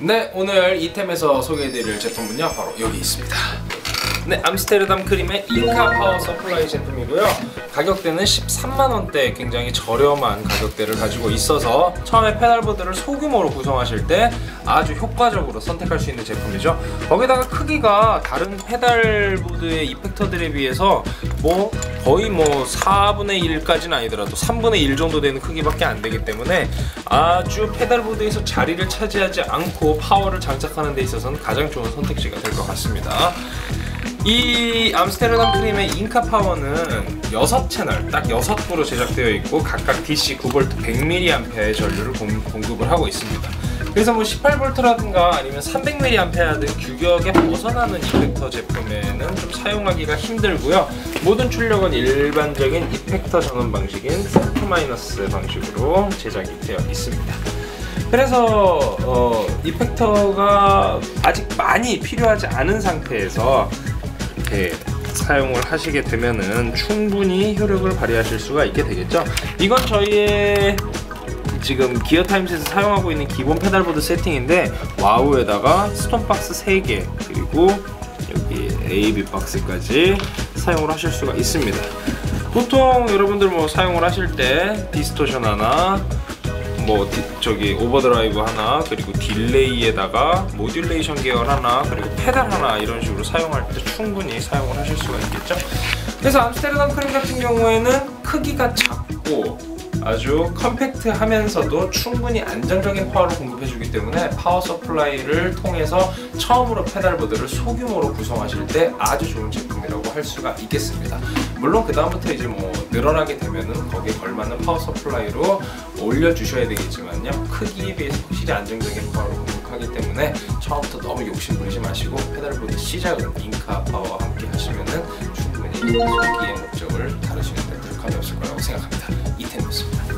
네 오늘 이템에서 소개해드릴 제품은요 바로 여기 있습니다 네 Amsterdam Cream의 Inca power supply 제품이고요. 가격대는 13만원대 굉장히 저렴한 가격대를 가지고 있어서 처음에 pedalboard를 소규모로 구성하실 때 아주 효과적으로 선택할 수 있는 제품이죠. 거기다가 크기가 다른 pedalboard의 effector들에 비해서 뭐 거의 뭐 4분의 1까지는 아니더라도 3분의 1 정도 되는 크기밖에 안 되기 때문에 아주 pedalboard에서 자리를 차지하지 않고 파워를 장착하는 데 있어서는 가장 좋은 선택지가 될 것 같습니다 이 Amsterdam Cream의 Inca 파워는 6채널 딱 6구로 제작되어 있고 각각 DC 9V 100mA의 전류를 공, 공급을 하고 있습니다. 그래서 뭐 18V라든가 아니면 300mA 등 규격에 벗어나는 effector 제품에는 좀 사용하기가 힘들고요. 모든 출력은 일반적인 effector 전원 방식인 센터 마이너스 방식으로 제작이 되어 있습니다. 그래서 어, effector가 아직 많이 필요하지 않은 상태에서 이렇게 사용을 하시게 되면은 충분히 효력을 발휘하실 수가 있게 되겠죠? 이건 저희의 지금 기어타임즈에서 사용하고 있는 기본 pedalboard 세팅인데 wah에다가 stompbox 3개 그리고 여기 AB 박스까지 사용을 하실 수가 있습니다. 보통 여러분들 뭐 사용을 하실 때 distortion 하나 뭐 디, 저기 overdrive 하나 그리고 delay에다가 modulation 계열 하나 그리고 페달 하나 이런 식으로 사용할 때 충분히 사용을 하실 수가 있겠죠? 그래서 Amsterdam Cream 같은 경우에는 크기가 작고 아주 compact하면서도 충분히 안정적인 파워를 공급해주기 때문에 power supply를 통해서 처음으로 pedalboard를 소규모로 구성하실 때 아주 좋은 제품이라고 할 수가 있겠습니다. 물론 그 다음부터 이제 뭐 늘어나게 되면은 거기에 걸맞는 power supply로 올려주셔야 되겠지만요. 크기에 비해서 확실히 안정적인 파워를 공급하기 때문에 처음부터 너무 욕심 부리지 마시고 pedalboard 시작은 Inca 파워와 함께 하시면은 충분히 소기의 목적을 이루시는 데 불만이 없을 거라고 생각합니다. 이템이었습니다.